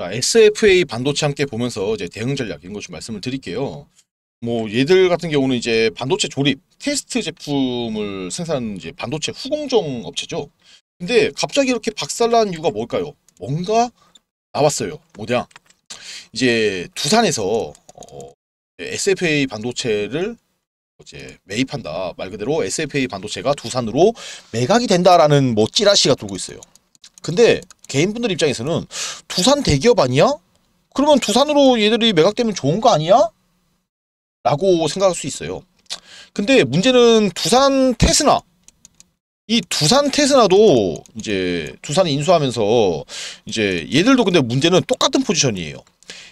자, SFA 반도체 함께 보면서 이제 대응 전략 이런 것 좀 말씀을 드릴게요. 뭐 얘들 같은 경우는 이제 반도체 조립 테스트 제품을 생산하는 이제 반도체 후공정 업체죠. 근데 갑자기 이렇게 박살난 이유가 뭘까요? 뭔가 나왔어요. 뭐냐? 이제 두산에서 어, SFA 반도체를 이제 매입한다. 말 그대로 SFA 반도체가 두산으로 매각이 된다라는 뭐 찌라시가 돌고 있어요. 근데 개인분들 입장에서는 두산 대기업 아니야? 그러면 두산으로 얘들이 매각되면 좋은 거 아니야? 라고 생각할 수 있어요. 근데 문제는 두산 테스나 이 두산 테스나도 이제 두산이 인수하면서 이제 얘들도 근데 문제는 똑같은 포지션이에요.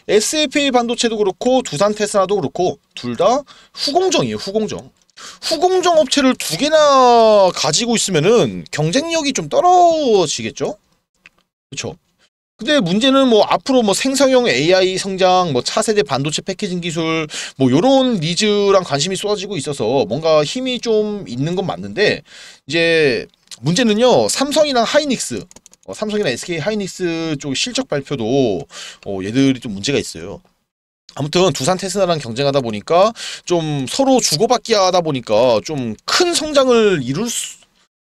SFA 반도체도 그렇고 두산 테스나도 그렇고 둘 다 후공정이에요. 후공정. 후공정 업체를 두 개나 가지고 있으면은 경쟁력이 좀 떨어지겠죠? 그렇죠? 근데 문제는 뭐 앞으로 뭐 생성형 AI 성장, 뭐 차세대 반도체 패키징 기술, 뭐 요런 니즈랑 관심이 쏟아지고 있어서 뭔가 힘이 좀 있는 건 맞는데 이제 문제는요 삼성이랑 하이닉스, 어, 삼성이나 SK 하이닉스 쪽 실적 발표도 어, 얘들이 좀 문제가 있어요. 아무튼 두산 테스나랑 경쟁하다 보니까 좀 서로 주고받기 하다 보니까 좀 큰 성장을 이룰 수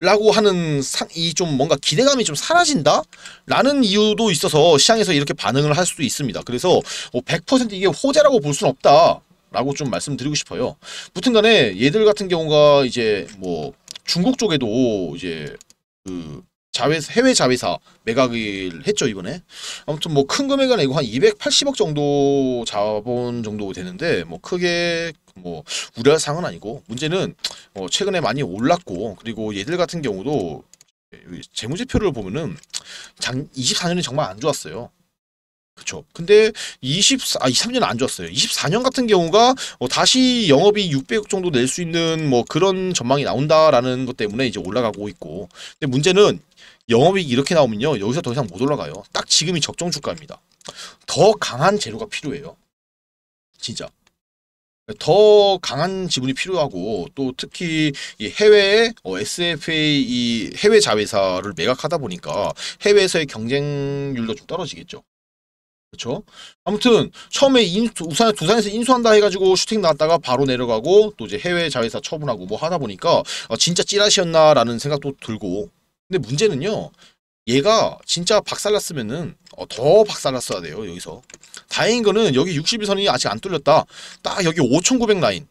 라고 하는 이 좀 뭔가 기대감이 좀 사라진다? 라는 이유도 있어서 시장에서 이렇게 반응을 할 수도 있습니다. 그래서 100%뭐 이게 호재라고 볼 수는 없다. 라고 좀 말씀드리고 싶어요. 무튼 간에 얘들 같은 경우가 이제 뭐 중국 쪽에도 이제 그 자회 해외 자회사 매각을 했죠 이번에 아무튼 뭐 큰 금액은 아니고 한 280억 정도 자본 정도 되는데 뭐 크게 뭐 우려할 상은 아니고 문제는 어 최근에 많이 올랐고 그리고 얘들 같은 경우도 재무제표를 보면은 장 24년이 정말 안 좋았어요. 그렇죠. 근데 24, 아, 23년 안 좋았어요. 24년 같은 경우가 어, 다시 영업이 600억 정도 낼 수 있는 뭐 그런 전망이 나온다라는 것 때문에 이제 올라가고 있고. 근데 문제는 영업이익 이렇게 나오면요. 여기서 더 이상 못 올라가요. 딱 지금이 적정 주가입니다. 더 강한 재료가 필요해요. 진짜. 더 강한 지분이 필요하고 또 특히 이 해외에 어, SFA 이 해외 자회사를 매각하다 보니까 해외에서의 경쟁률도 좀 떨어지겠죠. 그렇죠? 아무튼 처음에 인, 우산 두산에서 인수한다 해가지고 슈팅 나왔다가 바로 내려가고 또 이제 해외 자회사 처분하고 뭐 하다 보니까 어, 진짜 찌라시였나라는 생각도 들고 근데 문제는요 얘가 진짜 박살났으면은 어, 더 박살났어야 돼요 여기서 다행인 거는 여기 61선이 아직 안 뚫렸다 딱 여기 5900 라인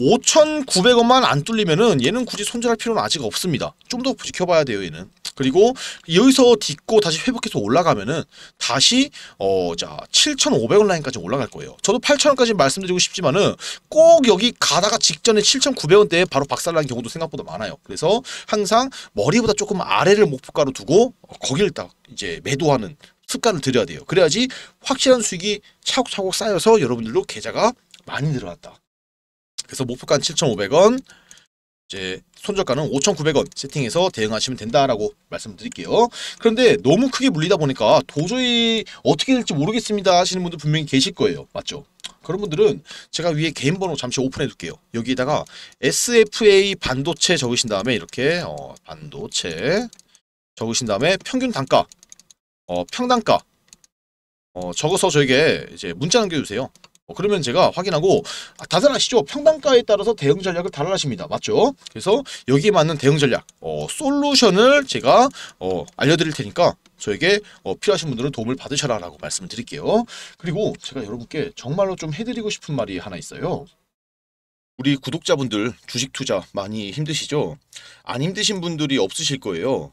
5,900원만 안 뚫리면은 얘는 굳이 손절할 필요는 아직 없습니다. 좀 더 지켜봐야 돼요, 얘는. 그리고 여기서 딛고 다시 회복해서 올라가면은 다시 어 자 7,500원 라인까지 올라갈 거예요. 저도 8,000원까지 말씀드리고 싶지만은 꼭 여기 가다가 직전에 7,900원대에 바로 박살난 경우도 생각보다 많아요. 그래서 항상 머리보다 조금 아래를 목표가로 두고 거기를 딱 이제 매도하는 습관을 들여야 돼요. 그래야지 확실한 수익이 차곡차곡 쌓여서 여러분들도 계좌가 많이 늘어났다. 그래서 목표가는 7,500원, 이제 손절가는 5,900원 세팅해서 대응하시면 된다라고 말씀드릴게요. 그런데 너무 크게 물리다 보니까 도저히 어떻게 될지 모르겠습니다 하시는 분들 분명히 계실 거예요. 맞죠? 그런 분들은 제가 위에 개인 번호 잠시 오픈해 둘게요. 여기에다가 SFA 반도체 적으신 다음에 이렇게 어, 반도체 적으신 다음에 평균 단가, 어, 평단가 어, 적어서 저에게 이제 문자 남겨주세요. 어, 그러면 제가 확인하고 아, 다들 아시죠? 평단가에 따라서 대응 전략을 달라하십니다. 맞죠? 그래서 여기에 맞는 대응 전략, 어, 솔루션을 제가 어, 알려드릴 테니까 저에게 어, 필요하신 분들은 도움을 받으셔라 라고 말씀을 드릴게요. 그리고 제가 여러분께 정말로 좀 해드리고 싶은 말이 하나 있어요. 우리 구독자분들 주식 투자 많이 힘드시죠? 안 힘드신 분들이 없으실 거예요.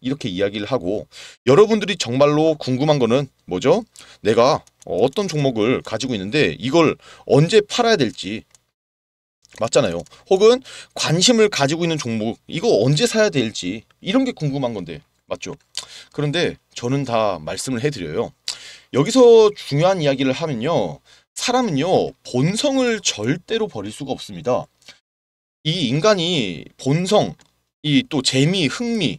이렇게 이야기를 하고 여러분들이 정말로 궁금한 거는 뭐죠? 내가 어떤 종목을 가지고 있는데 이걸 언제 팔아야 될지 맞잖아요. 혹은 관심을 가지고 있는 종목 이거 언제 사야 될지 이런 게 궁금한 건데 맞죠? 그런데 저는 다 말씀을 해드려요. 여기서 중요한 이야기를 하면요. 사람은요, 본성을 절대로 버릴 수가 없습니다. 이 인간이 본성, 이 또 재미, 흥미,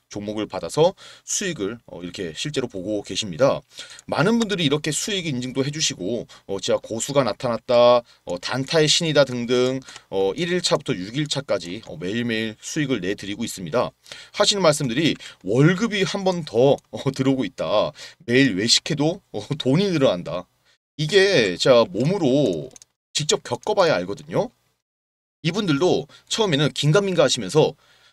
종목을 받아서 수익을 어, 이렇게 실제로 보고 계십니다. 많은 분들이 이렇게 수익 인증도 해주시고 어, 제가 고수가 나타났다, 어, 단타의 신이다 등등 어, 1일차부터 6일차까지 어, 매일매일 수익을 내드리고 있습니다. 하시는 말씀들이 월급이 한 번더 어, 들어오고 있다. 매일 외식해도 어, 돈이 늘어난다. 이게 제가 몸으로 직접 겪어봐야 알거든요. 이분들도 처음에는 긴가민가 하시면서